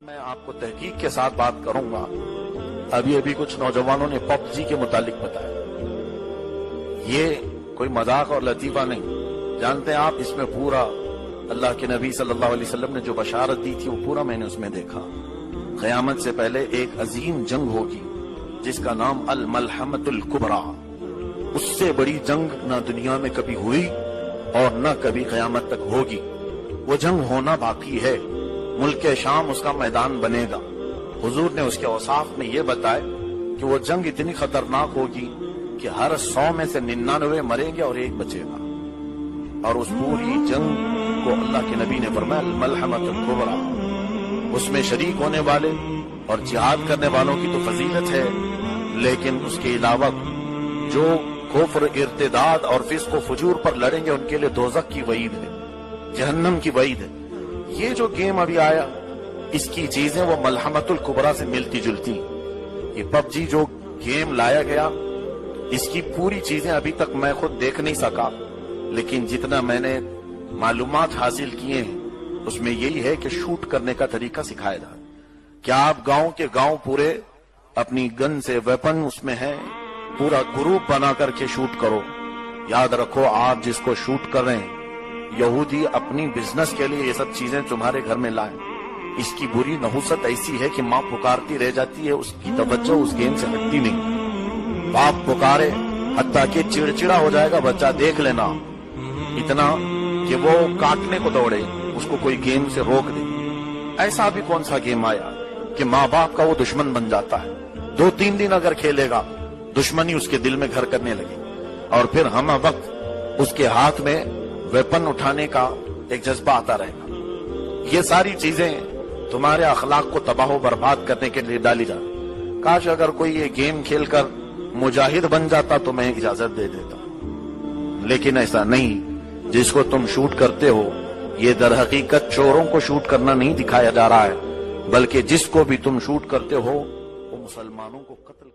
میں آپ کو تحقیق کے ساتھ بات کروں گا۔ ابھی ابھی کچھ نوجوانوں نے پب جی کے متعلق بتایا۔ یہ کوئی مذاق اور لطیفہ نہیں۔ جانتے ہیں آپ اس میں پورا اللہ کے نبی صلی اللہ علیہ وسلم نے جو بشارت دی تھی وہ پورا میں نے اس میں دیکھا۔ قیامت سے پہلے ایک عظیم جنگ ہوگی، جس کا نام الملحمت القبرا اس سے بڑی جنگ نہ دنیا میں کبھی ہوئی اور نہ کبھی قیامت تک ہوگی۔ وہ جنگ ہونا باقی ہے۔ ملک شام اس کا میدان بنے گا۔ حضور نے اس کے اوصاف میں یہ بتائے کہ وہ جنگ اتنی خطرناک ہوگی کہ ہر سو میں سے ننانوے مریں گے اور ایک بچے گا۔ اور اس پوری جنگ کو اللہ کے نبی نے فرمایا الملحمت القبرا اس میں شریک ہونے والے اور جہاد کرنے والوں کی تو فضیلت ہے، لیکن اس کے علاوہ جو کفر، ارتداد اور فسق و فجور پر لڑیں گے، ان کے لیے دوزک کی وعید ہے، جہنم کی وعید ہے۔ یہ جو گیم ابھی آیا، اس کی چیزیں وہ ملحمت القبرا سے ملتی جلتی۔ یہ پب جی جو گیم لایا گیا، اس کی پوری چیزیں ابھی تک میں خود دیکھ نہیں سکا۔ لیکن جتنا میں نے معلومات حاصل کیے ہیں، اس میں یہی ہے کہ شوٹ کرنے کا طریقہ سکھایا جائے کیا آپ گاؤں کے گاؤں پورے اپنی گن سے ویپن اس میں ہے پورا گروپ بنا کر کے شوٹ کرو۔ یاد رکھو، آپ جس کو شوٹ کر رہے ہیں یہودی اپنی بزنس کے لیے یہ سب چیزیں تمہارے گھر میں لائیں۔ اس کی بری نحوست ایسی ہے کہ ماں پکارتی رہ جاتی ہے، اس کی توجہ اس گیم سے ہٹتی نہیں۔ باپ پکارے، حتیٰ کہ چڑچڑا ہو جائے گا، بچہ دیکھ لینا۔ اتنا کہ وہ کاٹنے کو دوڑے، اس کو کوئی گیم سے روک دے۔ ایسا بھی کون سا گیم آیا کہ ماں باپ کا وہ دشمن بن جاتا ہے۔ دو تین دن اگر کھیلے گا، دشمنی اس کے دل میں گھر کرنے لگے اور پھر ہم وقت اس کے ہاتھ میں ویپن اٹھانے کا ایک جذبہ آتا رہے گا۔ یہ ساری چیزیں تمہارے اخلاق کو تباہ و برباد کرنے کے لیے ڈالی جا کاش اگر کوئی یہ گیم کھیل کر مجاہد بن جاتا تو میں اجازت دے دیتا۔ لیکن ایسا نہیں۔ جس کو تم شوٹ کرتے ہو، یہ در حقیقت چوروں کو شوٹ کرنا نہیں دکھایا جا رہا ہے، بلکہ جس کو بھی تم شوٹ کرتے ہو، وہ مسلمانوں کو قتل